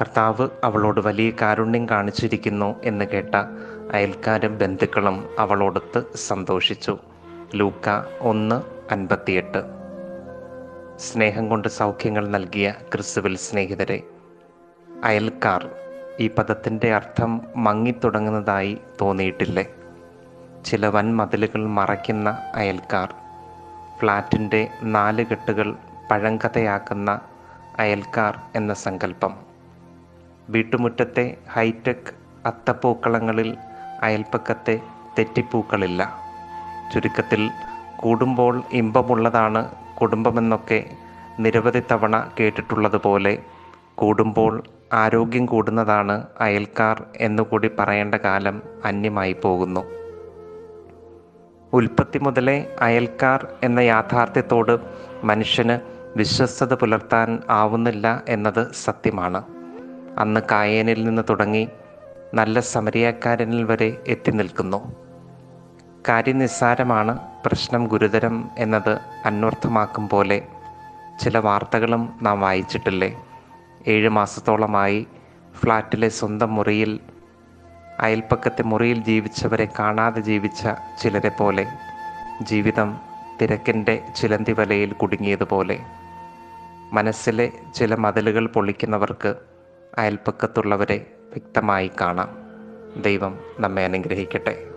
കർത്താവ് അവളോട് വലിയ കാരുണ്യം കാണിച്ചിരിക്കുന്നു എന്ന് കേട്ട അയൽക്കാരും ബന്ധുക്കളും അവളോടൊത്ത് സന്തോഷിച്ചു. ലൂക്ക ഒന്ന് അൻപത്തിയെട്ട്. സ്നേഹം കൊണ്ട് സൗഖ്യങ്ങൾ നൽകിയ ക്രിസ്തുവിൽ സ്നേഹിതരെ അയൽക്കാർ ഈ പദത്തിന്റെ അർത്ഥം മങ്ങിത്തുടങ്ങുന്നതായി തോന്നിയിട്ടില്ലേ? ചില വൻ മതിലുകൾ മറയ്ക്കുന്ന അയൽക്കാർ ഫ്ലാറ്റിന്റെ നാല് കെട്ടുകൾ പഴങ്കഥയാക്കുന്ന അയൽക്കാർ എന്ന സങ്കല്പം. വീട്ടുമുറ്റത്തെ ഹൈടെക് അത്തപ്പൂക്കളങ്ങളിൽ അയൽപ്പക്കത്തെ തെറ്റിപ്പൂക്കളില്ല. ചുരുക്കത്തിൽ കൂടുമ്പോൾ ഇമ്പമുള്ളതാണ് കുടുംബമെന്നൊക്കെ നിരവധി തവണ കേട്ടിട്ടുള്ളതുപോലെ കൂടുമ്പോൾ ആരോഗ്യം കൂടുന്നതാണ് അയൽക്കാർ എന്നുകൂടി പറയേണ്ട കാലം അന്യമായി പോകുന്നു. ഉൽപ്പത്തി മുതലേ അയൽക്കാർ എന്ന യാഥാർത്ഥ്യത്തോട് മനുഷ്യന് വിശ്വസ്തത പുലർത്താൻ ആവുന്നില്ല എന്നത് സത്യമാണ്. അന്ന് കായേനിൽ നിന്ന് തുടങ്ങി നല്ല സമരിയാക്കാരനിൽ വരെ എത്തി നിൽക്കുന്നു. കാര്യം നിസ്സാരമാണ് പ്രശ്നം ഗുരുതരം എന്നത് അന്വർത്ഥമാക്കും പോലെ ചില വാർത്തകളും നാം വായിച്ചിട്ടില്ലേ? ഏഴ് മാസത്തോളമായി ഫ്ലാറ്റിലെ സ്വന്തം മുറിയിൽ അയൽപ്പക്കത്തെ മുറിയിൽ ജീവിച്ചവരെ കാണാതെ ജീവിച്ച ചിലരെ പോലെ ജീവിതം തിരക്കിന്റെ ചിലന്തി വലയിൽ കുടുങ്ങിയതുപോലെ. മനസ്സിലെ ചില മതിലുകൾ പൊളിക്കുന്നവർക്ക് അയൽപ്പക്കത്തുള്ളവരെ വ്യക്തമായി കാണാം. ദൈവം നമ്മെ അനുഗ്രഹിക്കട്ടെ.